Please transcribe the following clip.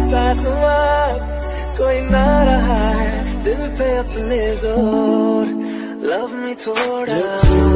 साथ कोई ना रहा है दिल पे अपने ज़ोर। लव मी थोड़ा।